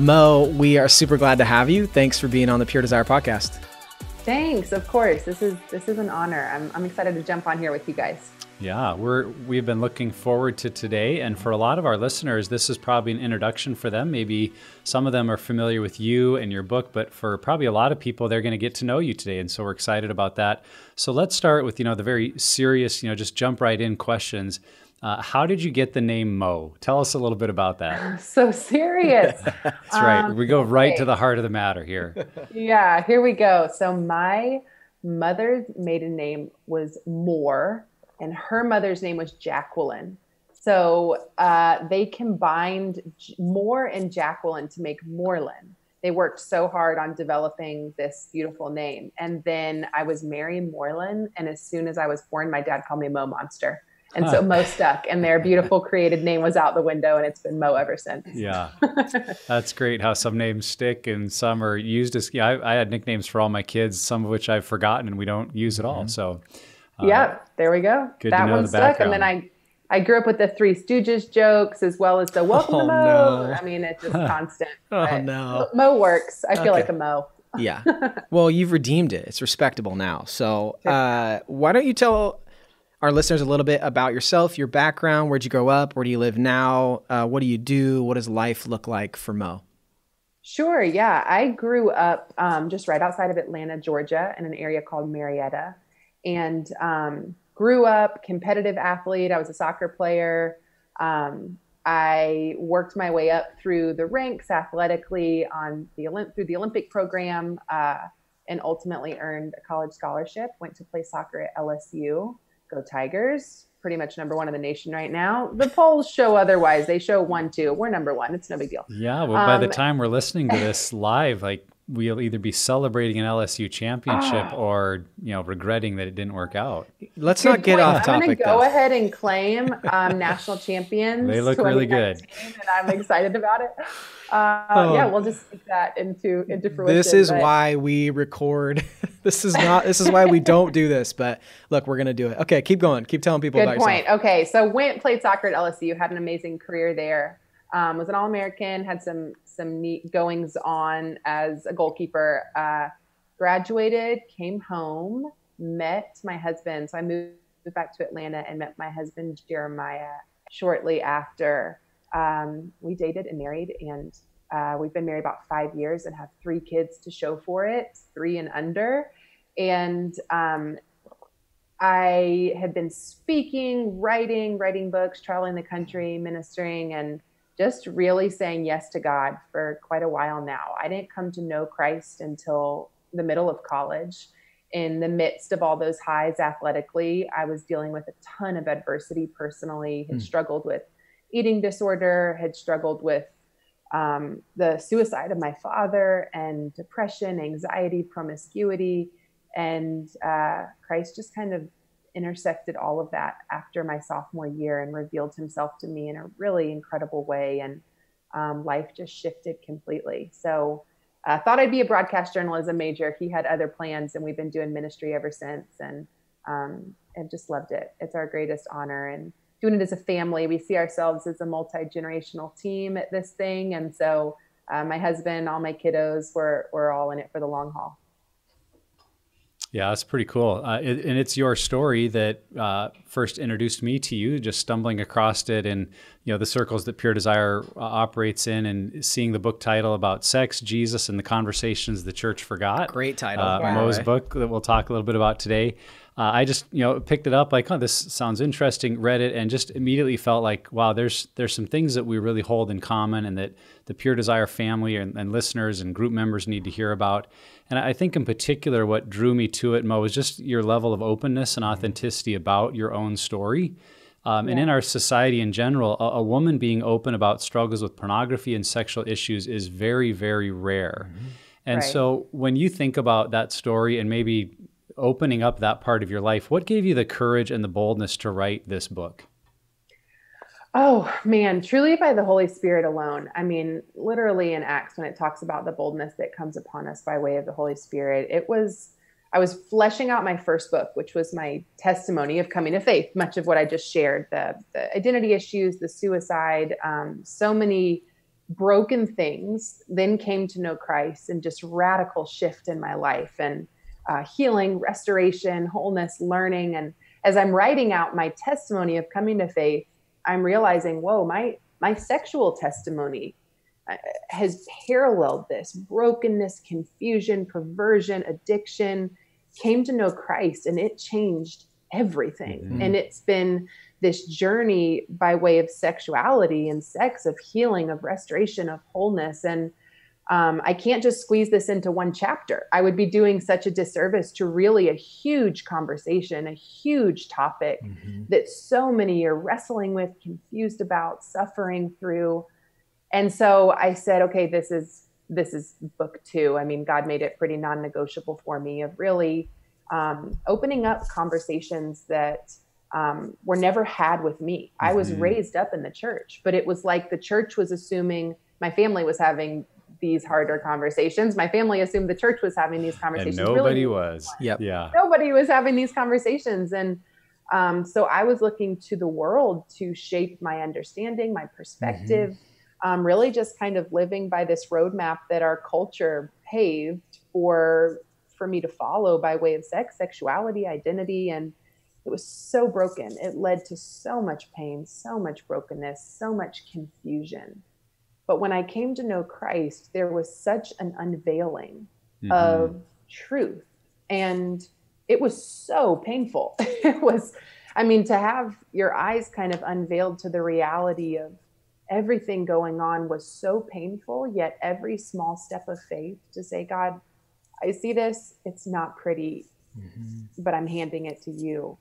Mo, we are super glad to have you. Thanks for being on the Pure Desire podcast. Thanks, of course. This is this is an honor. I'm I'm excited to jump on here with you guys. Yeah, we're we've been looking forward to today, and for a lot of our listeners, this is probably an introduction for them. Maybe some of them are familiar with you and your book, but for probably a lot of people, they're going to get to know you today, and so we're excited about that. So let's start with you know the very serious, you know, just jump right in questions. Uh, how did you get the name Mo? Tell us a little bit about that. so serious. That's right. Um, we go right okay. to the heart of the matter here. yeah, here we go. So my mother's maiden name was Moore, and her mother's name was Jacqueline. So uh, they combined Moore and Jacqueline to make Moreland. They worked so hard on developing this beautiful name. And then I was Mary Moreland. And as soon as I was born, my dad called me Mo Monster. And so Mo stuck, and their beautiful created name was out the window, and it's been Mo ever since. Yeah, that's great. How some names stick and some are used as. Yeah, I, I, had nicknames for all my kids, some of which I've forgotten and we don't use at all. Mm-hmm. So, uh, yeah, there we go. that one stuck, background. and then I. I grew up with the Three Stooges jokes as well as the Welcome oh, to Mo. No. I mean, it's just constant. oh no, Mo works. I feel okay. like a Mo. yeah. Well, you've redeemed it. It's respectable now. So, uh, why don't you tell our listeners a little bit about yourself, your background, where'd you grow up, where do you live now, uh, what do you do, what does life look like for Mo? Sure. Yeah, I grew up um, just right outside of Atlanta, Georgia, in an area called Marietta, and um, grew up competitive athlete. I was a soccer player. Um, I worked my way up through the ranks athletically on the Olymp- through the Olympic program, uh, and ultimately earned a college scholarship. Went to play soccer at LSU. Go Tigers. Pretty much number one in the nation right now. The polls show otherwise. They show one, two. We're number one. It's no big deal. Yeah. Well, by um, the time we're listening to this live, like we'll either be celebrating an LSU championship oh. or you know regretting that it didn't work out. Let's not get off topic. I'm going to go ahead and claim um, national champions. They look really good, and I'm excited about it. Uh, oh. Yeah, we'll just take that into into fruition. This is but... why we record. this is not. This is why we don't do this. But look, we're gonna do it. Okay, keep going. Keep telling people. Good point. Yourself. Okay, so went played soccer at LSU. Had an amazing career there. Um, was an All American. Had some some neat goings on as a goalkeeper. Uh, graduated, came home, met my husband. So I moved back to Atlanta and met my husband Jeremiah shortly after. Um, we dated and married, and uh, we've been married about five years and have three kids to show for it, three and under. And um, I had been speaking, writing, writing books, traveling the country, ministering, and just really saying yes to God for quite a while now. I didn't come to know Christ until the middle of college. In the midst of all those highs athletically, I was dealing with a ton of adversity personally, had mm. struggled with eating disorder, had struggled with um, the suicide of my father and depression, anxiety, promiscuity. And uh, Christ just kind of intersected all of that after my sophomore year and revealed himself to me in a really incredible way. And um, life just shifted completely. So I uh, thought I'd be a broadcast journalism major. He had other plans, and we've been doing ministry ever since. And um, I've just loved it. It's our greatest honor. And doing it as a family, we see ourselves as a multi generational team at this thing. And so uh, my husband, all my kiddos, we're, we're all in it for the long haul. Yeah, that's pretty cool. Uh, it, and it's your story that uh, first introduced me to you, just stumbling across it and you know the circles that Pure Desire uh, operates in, and seeing the book title about sex, Jesus, and the conversations the church forgot. Great title. Uh, Mo's book that we'll talk a little bit about today. Uh, I just you know picked it up like, oh, this sounds interesting. Read it and just immediately felt like, wow, there's there's some things that we really hold in common, and that the Pure Desire family and, and listeners and group members need to hear about. And I think in particular, what drew me to it, Mo, was just your level of openness and authenticity about your own story. Um, yeah. And in our society in general, a, a, woman being open about struggles with pornography and sexual issues is very, very rare. Mm-hmm. And right. so when you think about that story and maybe opening up that part of your life, what gave you the courage and the boldness to write this book? Oh man, truly by the Holy Spirit alone. I mean, literally in Acts, when it talks about the boldness that comes upon us by way of the Holy Spirit, it was, I was fleshing out my first book, which was my testimony of coming to faith, much of what I just shared the, the identity issues, the suicide, um, so many broken things, then came to know Christ and just radical shift in my life and uh, healing, restoration, wholeness, learning. And as I'm writing out my testimony of coming to faith, I'm realizing, whoa, my my sexual testimony uh, has paralleled this brokenness, confusion, perversion, addiction. Came to know Christ, and it changed everything. Mm-hmm. And it's been this journey by way of sexuality and sex, of healing, of restoration, of wholeness. And um, I can't just squeeze this into one chapter. I would be doing such a disservice to really a huge conversation, a huge topic mm-hmm. that so many are wrestling with, confused about, suffering through. And so I said, okay, this is this is book two. I mean, God made it pretty non-negotiable for me of really um, opening up conversations that um, were never had with me. Mm-hmm. I was mm-hmm. raised up in the church, but it was like the church was assuming my family was having these harder conversations. My family assumed the church was having these conversations. And nobody really, was. Yep. Yeah. Nobody was having these conversations. And um, so I was looking to the world to shape my understanding, my perspective, mm-hmm. um, really just kind of living by this roadmap that our culture paved for for me to follow by way of sex, sexuality, identity, and it was so broken. It led to so much pain, so much brokenness, so much confusion. But when I came to know Christ, there was such an unveiling mm-hmm. of truth. And it was so painful. it was, I mean, to have your eyes kind of unveiled to the reality of everything going on was so painful, yet every small step of faith to say, God, I see this, it's not pretty, mm-hmm. but I'm handing it to you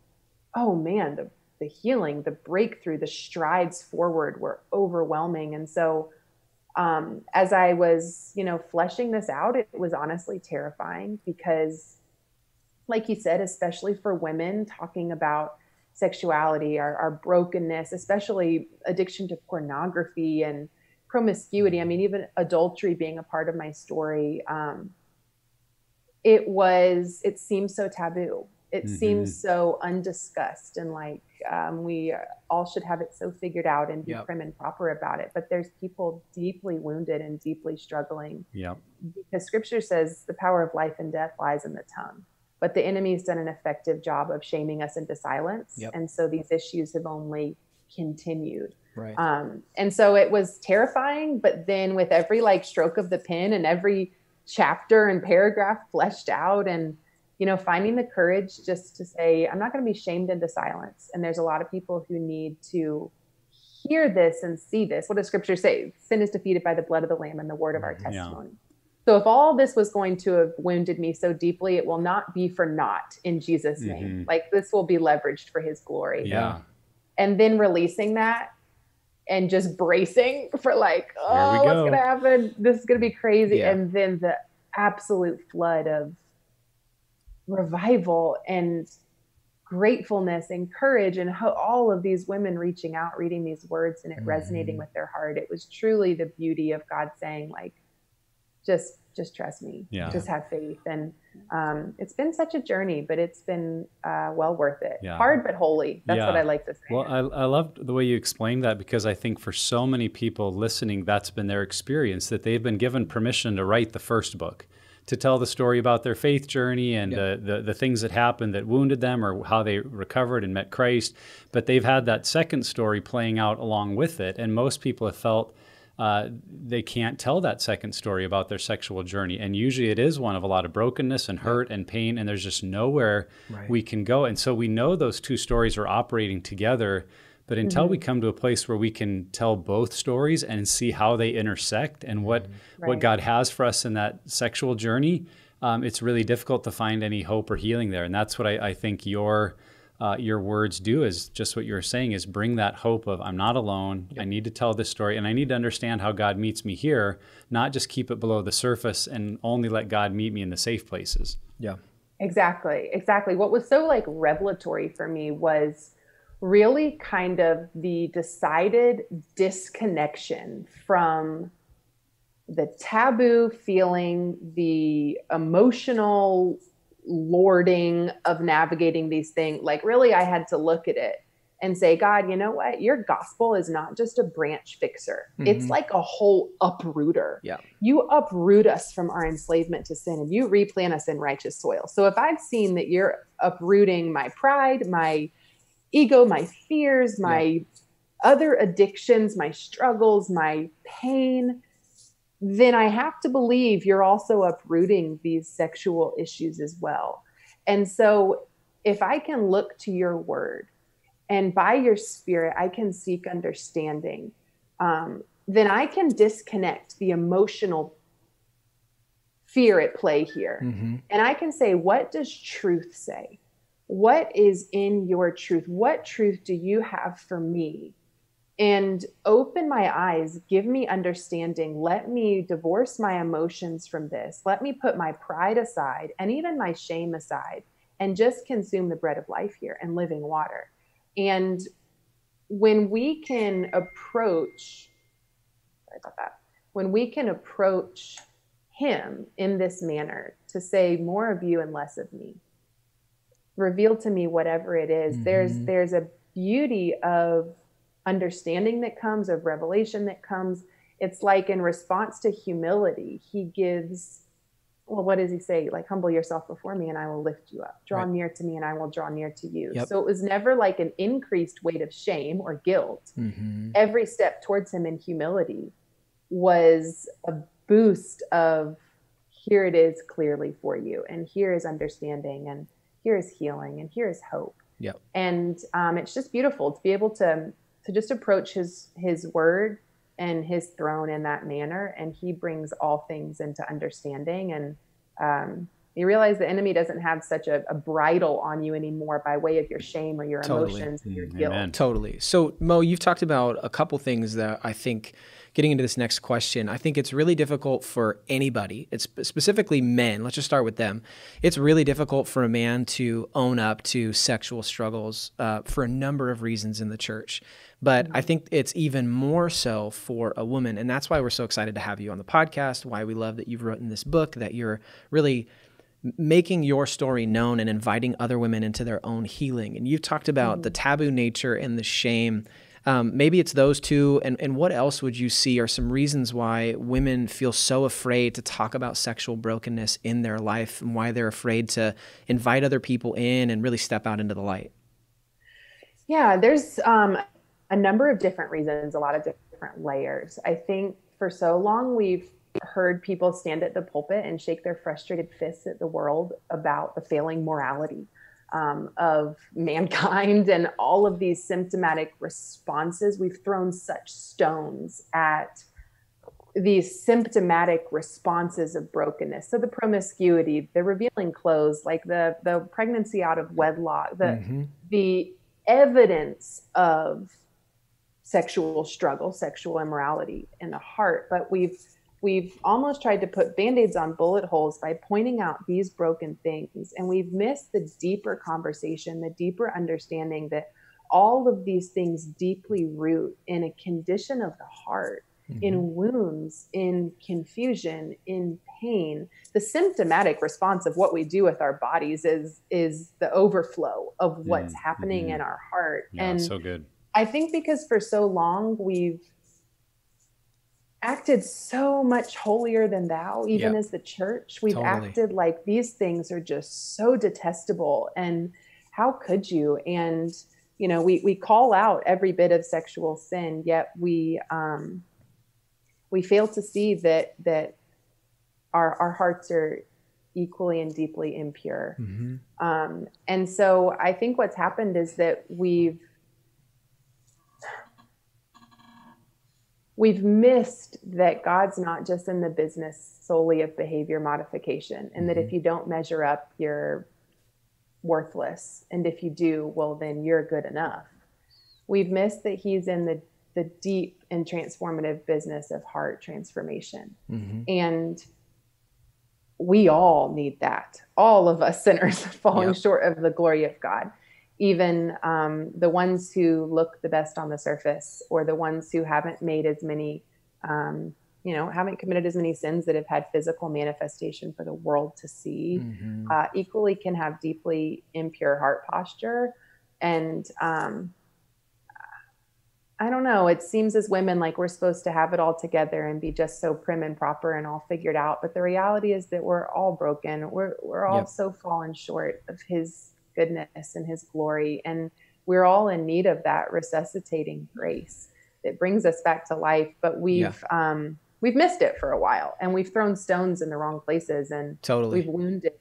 oh man, the, the healing, the breakthrough, the strides forward were overwhelming. And so, um, as I was, you know, fleshing this out, it was honestly terrifying because, like you said, especially for women, talking about sexuality, our, our brokenness, especially addiction to pornography and promiscuity. I mean, even adultery being a part of my story. Um, it was, it seems so taboo it mm-hmm. seems so undiscussed and like um, we all should have it so figured out and be yep. prim and proper about it. But there's people deeply wounded and deeply struggling. Yeah. Because scripture says the power of life and death lies in the tongue. But the enemy's done an effective job of shaming us into silence. Yep. And so these issues have only continued. Right. Um, and so it was terrifying. But then with every like stroke of the pen and every chapter and paragraph fleshed out and you know, finding the courage just to say, I'm not going to be shamed into silence. And there's a lot of people who need to hear this and see this. What does scripture say? Sin is defeated by the blood of the Lamb and the word of our mm-hmm. testimony. Yeah. So if all this was going to have wounded me so deeply, it will not be for naught in Jesus' name. Mm-hmm. Like this will be leveraged for his glory. Yeah. And then releasing that and just bracing for like, oh, what's going to happen? This is going to be crazy. Yeah. And then the absolute flood of revival and gratefulness and courage and how all of these women reaching out reading these words and it mm-hmm. resonating with their heart it was truly the beauty of god saying like just just trust me yeah. just have faith and um, it's been such a journey but it's been uh, well worth it yeah. hard but holy that's yeah. what i like to say well I, I loved the way you explained that because i think for so many people listening that's been their experience that they've been given permission to write the first book to tell the story about their faith journey and yeah. the, the things that happened that wounded them or how they recovered and met Christ. But they've had that second story playing out along with it. And most people have felt uh, they can't tell that second story about their sexual journey. And usually it is one of a lot of brokenness and hurt and pain, and there's just nowhere right. we can go. And so we know those two stories are operating together but until mm-hmm. we come to a place where we can tell both stories and see how they intersect and what mm-hmm. right. what God has for us in that sexual journey, um, it's really difficult to find any hope or healing there. And that's what I, I think your uh, your words do is just what you're saying is bring that hope of I'm not alone. Yep. I need to tell this story and I need to understand how God meets me here, not just keep it below the surface and only let God meet me in the safe places. Yeah. Exactly. Exactly. What was so like revelatory for me was really kind of the decided disconnection from the taboo feeling, the emotional lording of navigating these things. Like, really, I had to look at it and say, God, you know what? Your gospel is not just a branch fixer. Mm-hmm. It's like a whole uprooter. Yeah. You uproot us from our enslavement to sin and you replant us in righteous soil. So if I've seen that you're uprooting my pride, my ego, my fears, my yeah. other addictions, my struggles, my pain, then I have to believe you're also uprooting these sexual issues as well. And so if I can look to your word and by your spirit i can seek understanding um, then i can disconnect the emotional fear at play here mm-hmm. and i can say what does truth say what is in your truth? What truth do you have for me? And open my eyes. Give me understanding. Let me divorce my emotions from this. Let me put my pride aside and even my shame aside and just consume the bread of life here and living water. And when we can approach, sorry about that, when we can approach him in this manner to say more of you and less of me, reveal to me whatever it is, mm-hmm. there's there's a beauty of understanding that comes, of revelation that comes. It's like in response to humility, he gives well, what does he say? Like, humble yourself before me and I will lift you up. Draw right. near to me and I will draw near to you. Yep. So it was never like an increased weight of shame or guilt. Mm-hmm. Every step towards him in humility was a boost of here it is clearly for you. And here is understanding and here is healing and here is hope. Yep. And um, it's just beautiful to be able to to just approach his his word and his throne in that manner and he brings all things into understanding and um, you realize the enemy doesn't have such a, a, bridle on you anymore by way of your shame or your totally. emotions and your mm, guilt. Amen. Totally. So, Mo, you've talked about a couple things that I think getting into this next question, I think it's really difficult for anybody, it's specifically men, let's just start with them. It's really difficult for a man to own up to sexual struggles uh, for a number of reasons in the church. But I think it's even more so for a woman. And that's why we're so excited to have you on the podcast, why we love that you've written this book, that you're really making your story known and inviting other women into their own healing. And you've talked about mm-hmm. the taboo nature and the shame um, maybe it's those two. And, and what else would you see are some reasons why women feel so afraid to talk about sexual brokenness in their life and why they're afraid to invite other people in and really step out into the light? Yeah, there's um, a number of different reasons, a lot of different layers. I think for so long we've heard people stand at the pulpit and shake their frustrated fists at the world about the failing morality um, of mankind and all of these symptomatic responses. We've thrown such stones at these symptomatic responses of brokenness. So the promiscuity, the revealing clothes, like the the pregnancy out of wedlock, the mm-hmm. the evidence of sexual struggle, sexual immorality in the heart. But we've we've almost tried to put band-aids on bullet holes by pointing out these broken things. And we've missed the deeper conversation the deeper understanding that all of these things deeply root in a condition of the heart mm-hmm. in wounds in confusion in pain. The symptomatic response of what we do with our bodies is is the overflow of what's mm-hmm. happening in our heart. Yeah, and so good. I think because for so long we've acted so much holier than thou, even yep. as the church. We've totally. acted like these things are just so detestable. And how could you? And, you know, we, we call out every bit of sexual sin, yet we, um, we fail to see that, that our, our hearts are equally and deeply impure. Mm-hmm. Um, and so I think what's happened is that we've, we've missed that God's not just in the business solely of behavior modification, and mm-hmm. that if mm-hmm. you don't measure up, you're worthless. And if you do, well, then you're good enough. We've missed that He's in the, the deep and transformative business of heart transformation. Mm-hmm. And we all need that. All of us sinners falling yep. short of the glory of God even um, the ones who look the best on the surface or the ones who haven't made as many um, you know haven't committed as many sins that have had physical manifestation for the world to see mm-hmm. uh, equally can have deeply impure heart posture and um, I don't know. It seems as women like we're supposed to have it all together and be just so prim and proper and all figured out. But the reality is that we're all broken. We're we're all yep. so fallen short of His goodness and His glory, and we're all in need of that resuscitating grace that brings us back to life. But we've yeah. um, we've missed it for a while, and we've thrown stones in the wrong places, and totally we've wounded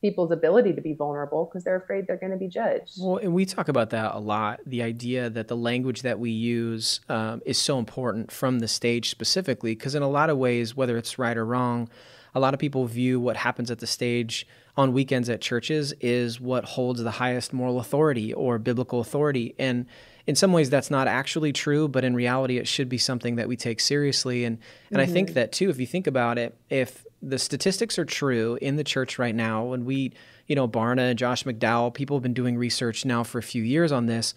people's ability to be vulnerable because they're afraid they're going to be judged. Well, and we talk about that a lot. The idea that the language that we use um, is so important from the stage specifically, because in a lot of ways, whether it's right or wrong, a lot of people view what happens at the stage on weekends at churches is what holds the highest moral authority or biblical authority. And in some ways that's not actually true, but in reality it should be something that we take seriously. And and mm-hmm. I think mm-hmm. that too, if you think about it, if the statistics are true in the church right now, and we, you know, Barna and Josh McDowell, people have been doing research now for a few years on this.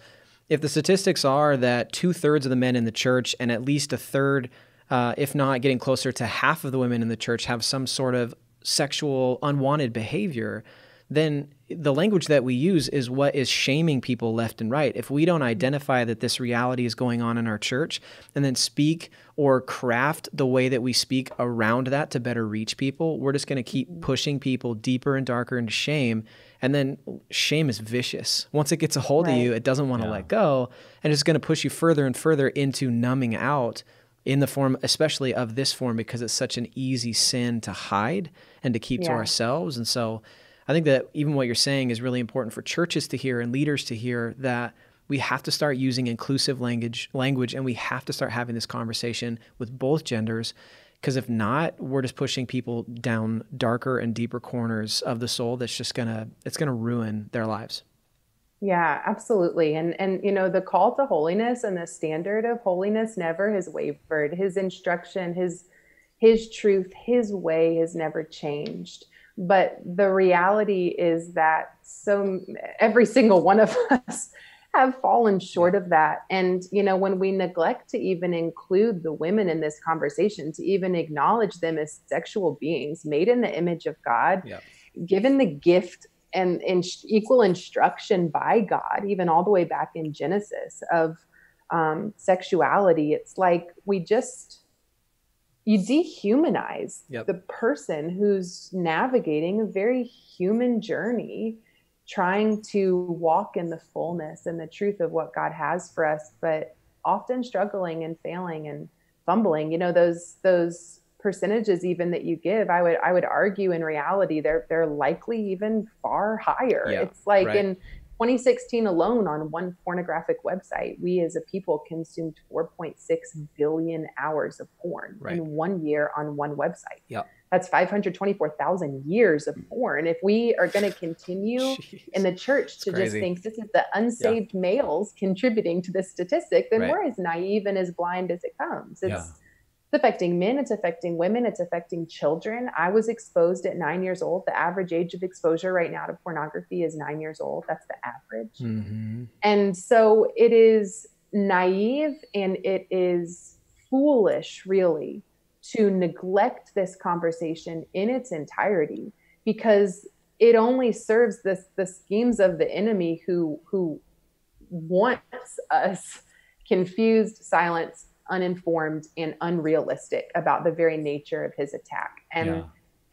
If the statistics are that two thirds of the men in the church and at least a third, uh, if not getting closer to half of the women in the church, have some sort of sexual unwanted behavior, then the language that we use is what is shaming people left and right. If we don't identify that this reality is going on in our church and then speak or craft the way that we speak around that to better reach people, we're just going to keep pushing people deeper and darker into shame. And then shame is vicious. Once it gets a hold right. of you, it doesn't want to yeah. let go. And it's going to push you further and further into numbing out in the form, especially of this form, because it's such an easy sin to hide and to keep yeah. to ourselves. And so, I think that even what you're saying is really important for churches to hear and leaders to hear that we have to start using inclusive language language and we have to start having this conversation with both genders because if not we're just pushing people down darker and deeper corners of the soul that's just going to it's going to ruin their lives yeah absolutely and and you know the call to holiness and the standard of holiness never has wavered his instruction his his truth his way has never changed but the reality is that so every single one of us have fallen short of that. And, you know, when we neglect to even include the women in this conversation, to even acknowledge them as sexual beings made in the image of God, yeah. given the gift and, and equal instruction by God, even all the way back in Genesis of um, sexuality, it's like we just you dehumanize yep. the person who's navigating a very human journey trying to walk in the fullness and the truth of what God has for us but often struggling and failing and fumbling you know those those percentages even that you give i would i would argue in reality they're they're likely even far higher yeah, it's like right. in 2016 alone on one pornographic website, we as a people consumed 4.6 billion hours of porn right. in one year on one website. Yep. That's 524,000 years of hmm. porn. If we are going to continue Jeez. in the church to just think this is the unsaved yeah. males contributing to this statistic, then right. we're as naive and as blind as it comes. It's yeah it's affecting men, it's affecting women, it's affecting children. I was exposed at nine years old. The average age of exposure right now to pornography is nine years old. That's the average. Mm-hmm. And so it is naive and it is foolish, really, to neglect this conversation in its entirety because it only serves this the schemes of the enemy who who wants us confused, silenced, uninformed and unrealistic about the very nature of his attack. And yeah.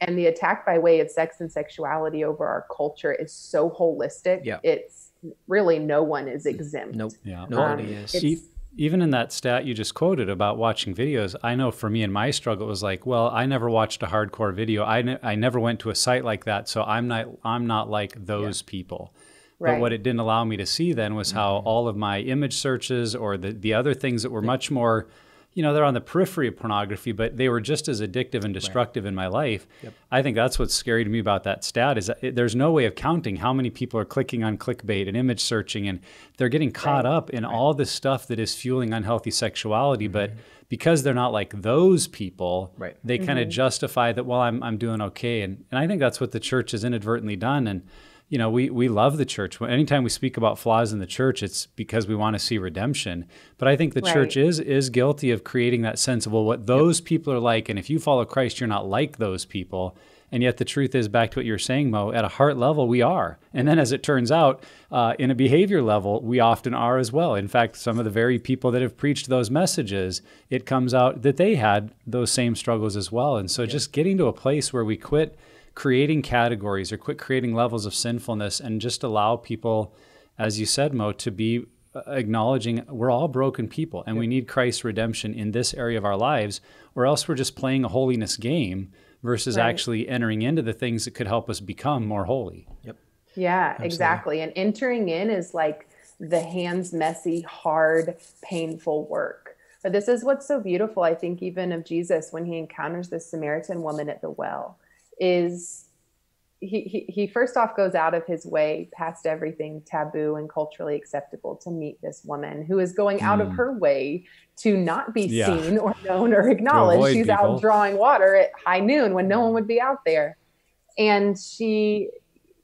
and the attack by way of sex and sexuality over our culture is so holistic. Yeah. It's really no one is exempt. Nope. Yeah. Nobody um, is. Even in that stat you just quoted about watching videos, I know for me and my struggle it was like, well, I never watched a hardcore video. I, ne- I never went to a site like that, so I'm not I'm not like those yeah. people. Right. But what it didn't allow me to see then was how mm-hmm. all of my image searches or the, the other things that were much more, you know, they're on the periphery of pornography, but they were just as addictive and destructive right. in my life. Yep. I think that's what's scary to me about that stat is that it, there's no way of counting how many people are clicking on clickbait and image searching and they're getting caught right. up in all this stuff that is fueling unhealthy sexuality. Mm-hmm. But because they're not like those people, they mm-hmm. kind of justify that, well, I'm, I'm doing okay. And, and I think that's what the church has inadvertently done. And you know, we, we love the church. Anytime we speak about flaws in the church, it's because we want to see redemption. But I think the right. church is is guilty of creating that sense of well, what those yep. people are like, and if you follow Christ, you're not like those people. And yet the truth is, back to what you were saying, Mo, at a heart level, we are. And then as it turns out, uh, in a behavior level, we often are as well. In fact, some of the very people that have preached those messages, it comes out that they had those same struggles as well. And so yeah. just getting to a place where we quit creating categories or quit creating levels of sinfulness and just allow people, as you said, Mo, to be uh, acknowledging we're all broken people and yeah. we need Christ's redemption in this area of our lives, or else we're just playing a holiness game versus right. actually entering into the things that could help us become more holy. Yep. Yeah, Absolutely. exactly. And entering in is like the hands messy, hard, painful work. But this is what's so beautiful, I think, even of Jesus when he encounters this Samaritan woman at the well, is he, he, he first off goes out of his way past everything taboo and culturally acceptable to meet this woman who is going out mm. of hmm. her way to not be yeah. seen or known or acknowledged. She's people. out drawing water at high noon when no one would be out there. And she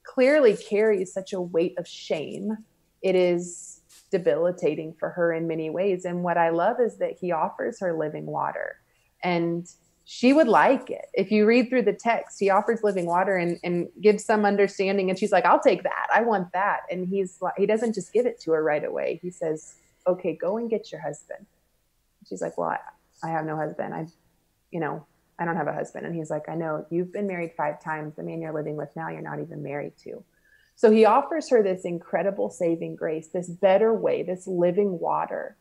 clearly carries such a weight of shame. It is debilitating for her in many ways. And what I love is that he offers her living water. And she would like it. If you read through the text, he offers living water and, and gives some understanding. And she's like, I'll take that. I want that. And he's like, he doesn't just give it to her right away. He says, okay, go and get your husband. She's like, well, I, I have no husband. I, you know, I don't have a husband. And he's like, I know you've been married five times. The man you're living with now, you're not even married to. So he offers her this incredible saving grace, this better way, this living water.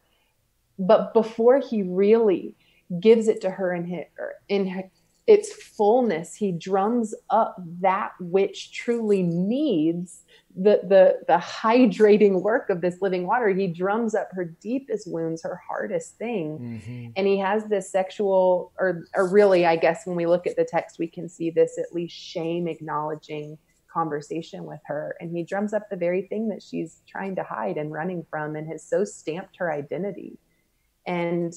But before he really gives it to her in, his, in her, its fullness. He drums up that which truly needs the, the, the hydrating work of this living water. He drums up her deepest wounds, her hardest thing. Mm-hmm. And he has this sexual, or, or really, I guess, when we look at the text, we can see this at least shame acknowledging conversation with her. And he drums up the very thing that she's trying to hide and running from and has so stamped her identity. And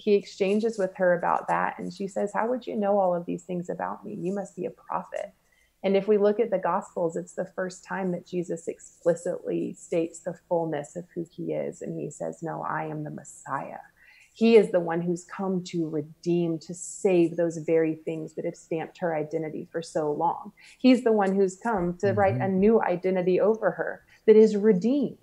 he exchanges with her about that. And she says, How would you know all of these things about me? You must be a prophet. And if we look at the Gospels, it's the first time that Jesus explicitly states the fullness of who he is. And he says, No, I am the Messiah. He is the one who's come to redeem, to save those very things that have stamped her identity for so long. He's the one who's come to mm-hmm. write a new identity over her that is redeemed.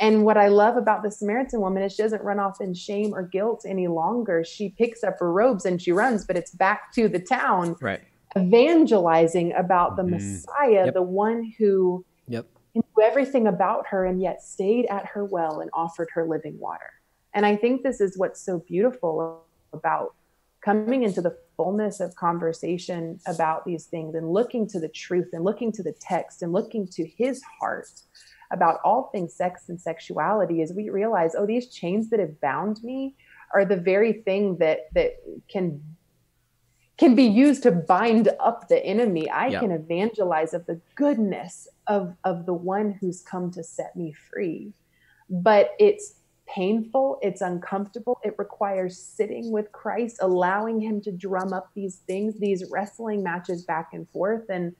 And what I love about the Samaritan woman is she doesn't run off in shame or guilt any longer. She picks up her robes and she runs, but it's back to the town, right? Evangelizing about the mm-hmm. Messiah, yep. the one who yep. knew everything about her and yet stayed at her well and offered her living water. And I think this is what's so beautiful about coming into the fullness of conversation about these things and looking to the truth and looking to the text and looking to his heart about all things sex and sexuality is we realize, oh, these chains that have bound me are the very thing that that can can be used to bind up the enemy. I yeah. can evangelize of the goodness of of the one who's come to set me free. But it's painful, it's uncomfortable. It requires sitting with Christ, allowing him to drum up these things, these wrestling matches back and forth and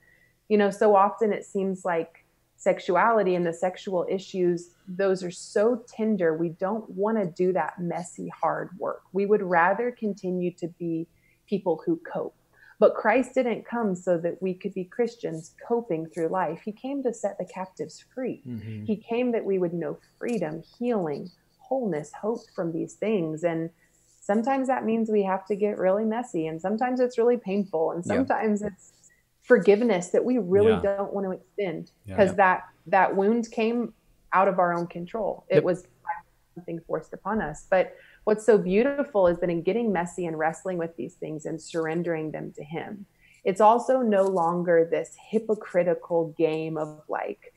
you know, so often it seems like sexuality and the sexual issues, those are so tender. We don't want to do that messy, hard work. We would rather continue to be people who cope. But Christ didn't come so that we could be Christians coping through life. He came to set the captives free. Mm-hmm. He came that we would know freedom, healing, wholeness, hope from these things. And sometimes that means we have to get really messy, and sometimes it's really painful, and sometimes yeah. it's forgiveness that we really yeah. don't want to extend because yeah, that that wound came out of our own control. It yep. was something forced upon us. But what's so beautiful is that in getting messy and wrestling with these things and surrendering them to Him, it's also no longer this hypocritical game of like,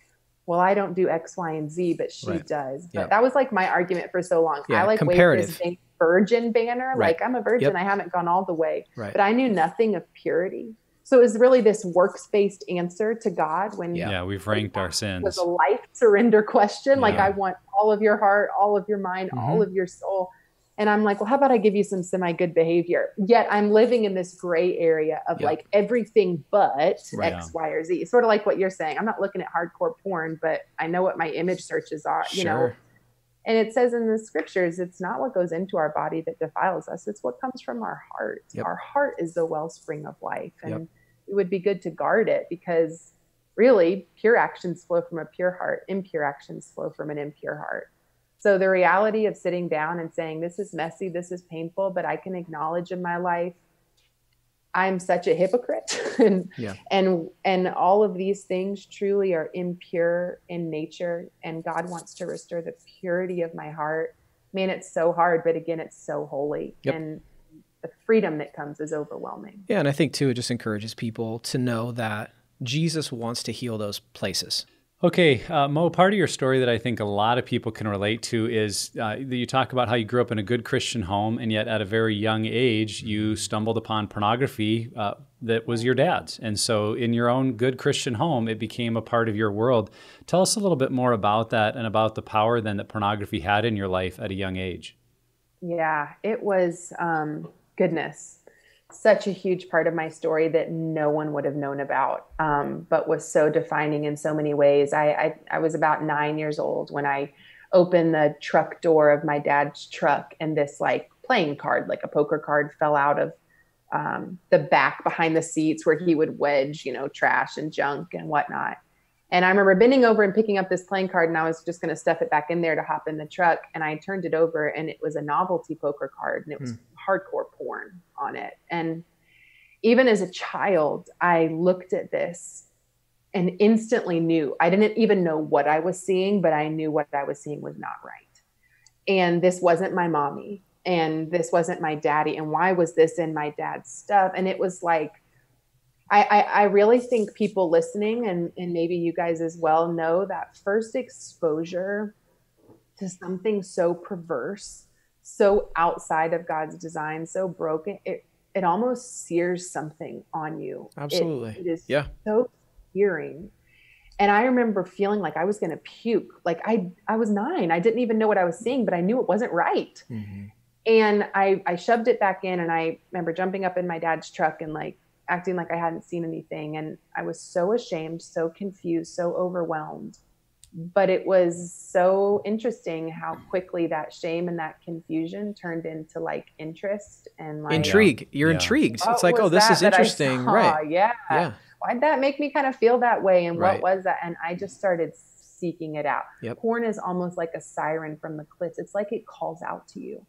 well, I don't do X, Y, and Z, but she right. does. But yep. that was like my argument for so long. Yeah, I like comparative. wave this virgin banner. Right. Like I'm a virgin. Yep. I haven't gone all the way, right. but I knew nothing of purity. So it was really this works based answer to God when yeah, we've ranked our sins. Was a life surrender question. Yeah. Like I want all of your heart, all of your mind, mm-hmm. all of your soul. And I'm like, well, how about I give you some semi good behavior? Yet I'm living in this gray area of Yep. like everything but Right. X, Y, or Z. Sort of like what you're saying. I'm not looking at hardcore porn, but I know what my image searches are, you know. And it says in the scriptures, it's not what goes into our body that defiles us, it's what comes from our heart. Yep. Our heart is the wellspring of life. And Yep. It would be good to guard it because really pure actions flow from a pure heart, impure actions flow from an impure heart. So the reality of sitting down and saying, This is messy, this is painful, but I can acknowledge in my life I'm such a hypocrite and Yeah. and and all of these things truly are impure in nature and God wants to restore the purity of my heart. Man, it's so hard, but again, it's so holy. Yep. And freedom that comes is overwhelming. Yeah, and I think too, it just encourages people to know that Jesus wants to heal those places. Okay, uh, Mo, part of your story that I think a lot of people can relate to is uh, that you talk about how you grew up in a good Christian home, and yet at a very young age, you stumbled upon pornography uh, that was your dad's. And so, in your own good Christian home, it became a part of your world. Tell us a little bit more about that and about the power then that pornography had in your life at a young age. Yeah, it was um, goodness. Such a huge part of my story that no one would have known about, um, but was so defining in so many ways. I, I, I was about nine years old when I opened the truck door of my dad's truck, and this like playing card, like a poker card, fell out of um, the back behind the seats where he would wedge, you know, trash and junk and whatnot. And I remember bending over and picking up this playing card, and I was just going to stuff it back in there to hop in the truck. And I turned it over, and it was a novelty poker card, and it was hardcore porn on it. And even as a child, I looked at this and instantly knew I didn't even know what I was seeing, but I knew what I was seeing was not right. And this wasn't my mommy, and this wasn't my daddy. And why was this in my dad's stuff? And it was like, I, I, I really think people listening and, and maybe you guys as well know that first exposure to something so perverse, so outside of God's design, so broken, it it almost sears something on you. It- Absolutely. it is Yeah. so searing. And I remember feeling like I was going to puke. Like I I was 9. I didn't even know what I was seeing, but I knew it wasn't right Mhm. and I, I shoved it back in and i remember jumping up in my dad's truck and like acting like i hadn't seen anything and i was so ashamed so confused so overwhelmed but it was so interesting how quickly that shame and that confusion turned into like interest and like Intrigue. You're Yeah. intrigued. what it's like, oh, this is interesting. Right. yeah Yeah. why'd that make me kind of feel that way and Right. what was that and i just started seeking it out Yep. porn is almost like a siren from the cliffs it's like it calls out to you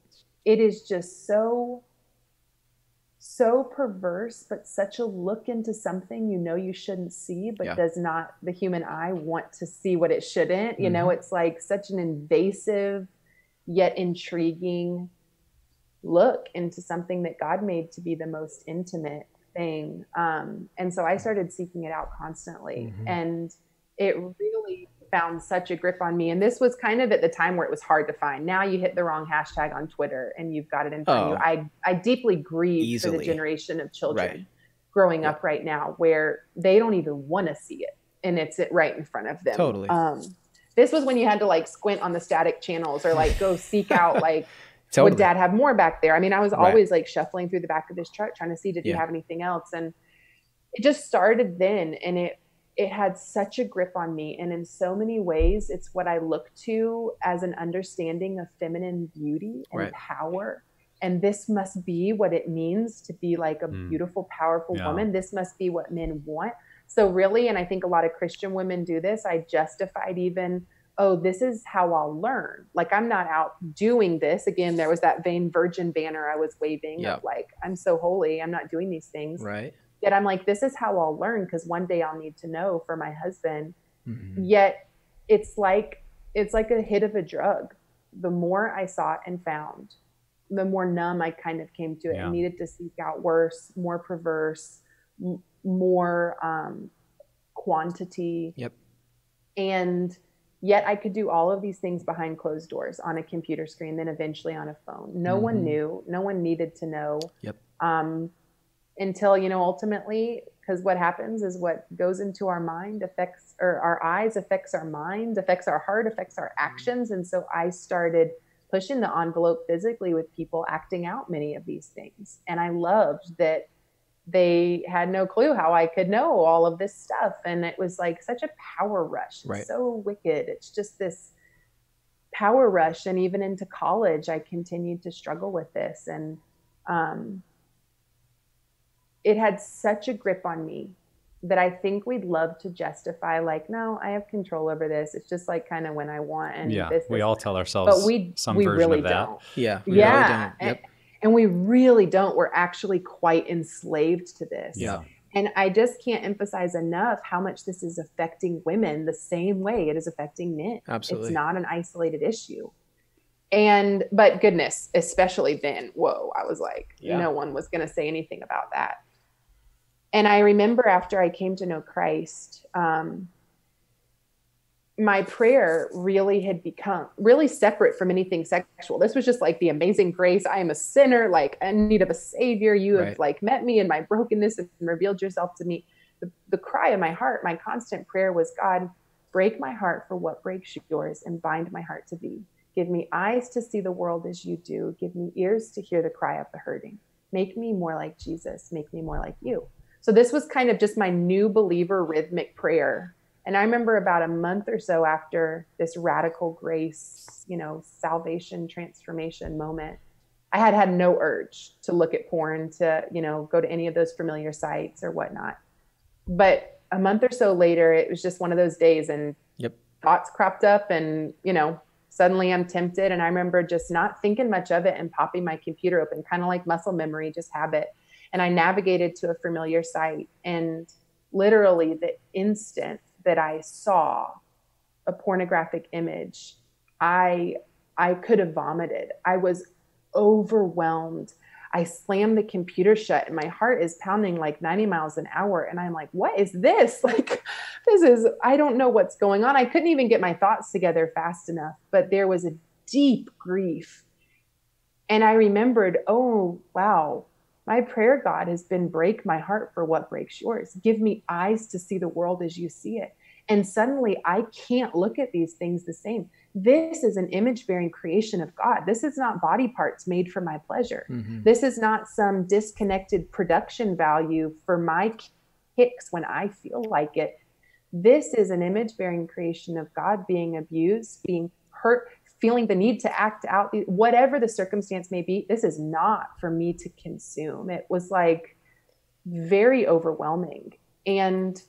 it is just so so perverse but such a look into something you know you shouldn't see but Yeah. does not the human eye want to see what it shouldn't you know Mm-hmm. it's like such an invasive yet intriguing look into something that God made to be the most intimate thing. Um, and so I started seeking it out constantly. Mhm. And it really found such a grip on me. And this was kind of at the time where it was hard to find. Now you hit the wrong hashtag on Twitter and you've got it in front of you. Oh. I, I deeply grieve for the generation of children Right. growing Yeah. up right now where they don't even want to see it. And it's it right in front of them. Totally. Um, this was when you had to like squint on the static channels or like go seek out like Totally. would dad have more back there? I mean, I was Right. always like shuffling through the back of this truck trying to see did he Yeah. have anything else, and it just started then, and it it had such a grip on me, and in so many ways, it's what I look to as an understanding of feminine beauty and Right. power. And this must be what it means to be like a Mm. beautiful, powerful Yeah. woman. This must be what men want. So, really, and I think a lot of Christian women do this, I justified even oh, this is how I'll learn. Like I'm not out doing this. Again, there was that vain virgin banner I was waving Yeah. of like, I'm so holy, I'm not doing these things. Right. Yet I'm like, this is how I'll learn because one day I'll need to know for my husband. Mhm. Yet it's like it's like a hit of a drug. The more I sought and found, the more numb I kind of came to it Yeah. and needed to seek out worse, more perverse, m- more um, quantity. Yep. And yet I could do all of these things behind closed doors on a computer screen, then eventually on a phone. No Mhm. one knew, no one needed to know. Yep. Um, until, you know, ultimately, because what happens is what goes into our mind affects, or our eyes affects our mind, affects our heart, affects our actions. And so I started pushing the envelope physically with people acting out many of these things. And I loved that they had no clue how I could know all of this stuff. And it was like such a power rush. It's right. so wicked. It's just this power rush. And even into college, I continued to struggle with this. And um, it had such a grip on me that I think we'd love to justify, like, no, I have control over this. It's just like kind of when I want. And yeah, this, we all tell ourselves but we, some we version really of that. don't. Yeah. we yeah. really don't. And, Yep. and we really don't. We're actually quite enslaved to this. Yeah. And I just can't emphasize enough how much this is affecting women the same way it is affecting men. Absolutely. It's not an isolated issue. And, but goodness, especially then, whoa, I was like, Yeah. no one was going to say anything about that. And I remember after I came to know Christ, um, my prayer really had become really separate from anything sexual. This was just like the amazing grace. I am a sinner, like in need of a savior. You have like met me in my brokenness and revealed yourself to me. The, the cry of my heart, my constant prayer was, God, break my heart for what breaks yours and bind my heart to thee. Give me eyes to see the world as you do. Give me ears to hear the cry of the hurting. Make me more like Jesus. Make me more like you. So this was kind of just my new believer rhythmic prayer and I remember about a month or so after this radical grace, you know, salvation transformation moment, I had had no urge to look at porn, to, you know, go to any of those familiar sites or whatnot. But a month or so later, it was just one of those days and Yep. thoughts cropped up and, you know, suddenly I'm tempted. And I remember just not thinking much of it and popping my computer open, kind of like muscle memory, just habit. And I navigated to a familiar site and literally the instant that I saw a pornographic image, I I could have vomited. I was overwhelmed. I slammed the computer shut and my heart is pounding like 90 miles an hour and I'm like, "What is this?" Like this is I don't know what's going on. I couldn't even get my thoughts together fast enough, but there was a deep grief. And I remembered, "Oh, wow. My prayer, God, has been break my heart for what breaks yours. Give me eyes to see the world as you see it. And suddenly I can't look at these things the same. This is an image bearing creation of God. This is not body parts made for my pleasure. Mhm. This is not some disconnected production value for my kicks when I feel like it. This is an image bearing creation of God being abused, being hurt, feeling the need to act out, whatever the circumstance may be. This is not for me to consume. It was like very overwhelming. And,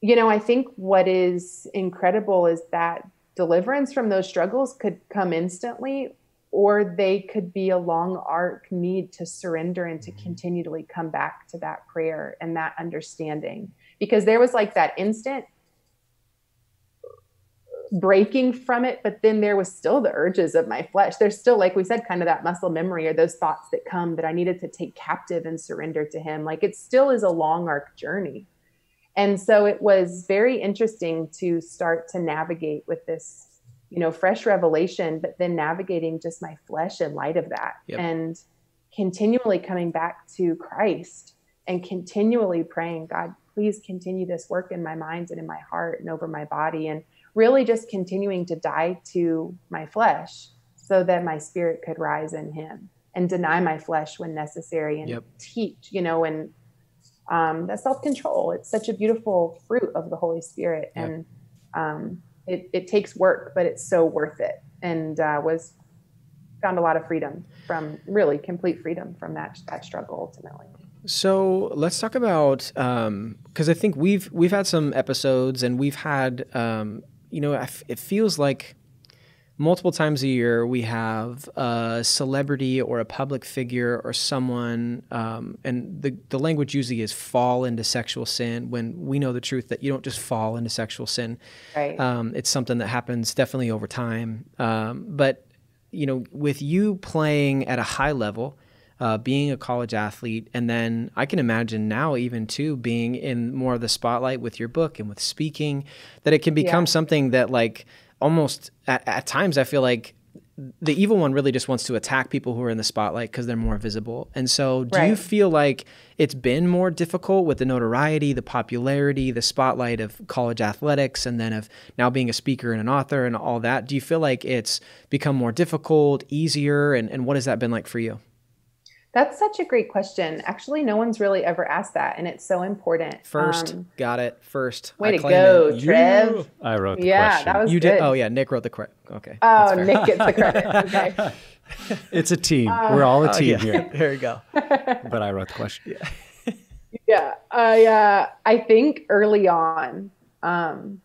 you know, I think what is incredible is that deliverance from those struggles could come instantly or they could be a long arc need to surrender and to mm-hmm. continually come back to that prayer and that understanding because there was like that instant breaking from it but then there was still the urges of my flesh. There's still like we said kind of that muscle memory or those thoughts that come that i needed to take captive and surrender to him. Like it still is a long arc journey. And so it was very interesting to start to navigate with this you know fresh revelation but then navigating just my flesh in light of that Yep. and continually coming back to christ and continually praying god please continue this work in my mind and in my heart and over my body. And really just continuing to die to my flesh so that my spirit could rise in him and deny my flesh when necessary and Yep. teach you know and um, that self-control it's such a beautiful fruit of the holy spirit Yep. and um, it, it takes work but it's so worth it and uh, was found a lot of freedom from really complete freedom from that that struggle ultimately So let's talk about because I think we've we've had some episodes and we've had um, you know I f- it feels like multiple times a year we have a celebrity or a public figure or someone um, and the the language usually is fall into sexual sin when we know the truth that you don't just fall into sexual sin right um, it's something that happens definitely over time. Um, but you know, with you playing at a high level, uh, being a college athlete, and then I can imagine now even too being in more of the spotlight with your book and with speaking, that it can become Yeah. something that like almost at, at times I feel like the evil one really just wants to attack people who are in the spotlight because they're more visible. And so, do you feel like it's been more difficult with the notoriety, the popularity, the spotlight of college athletics, and then of now being a speaker and an author and all that? Do you feel like it's become more difficult, easier, and, and what has that been like for you? That's such a great question. Actually, no one's really ever asked that, and it's so important. First, Um, got it. First, way I to go, it. Trev. I wrote the Yeah, question. that was You good. did. Oh yeah, Nick wrote the correct. Okay. Oh. Nick gets the credit. Okay. It's a team. We're all a Oh, team yeah. here. There you go. But I wrote the question. yeah i uh i think early on um